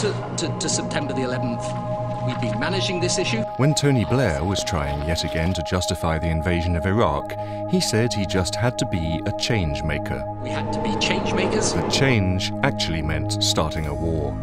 to, to, to September the 11th, we've been managing this issue. When Tony Blair was trying yet again to justify the invasion of Iraq, he said he just had to be a change maker. We had to be change makers. The change actually meant starting a war.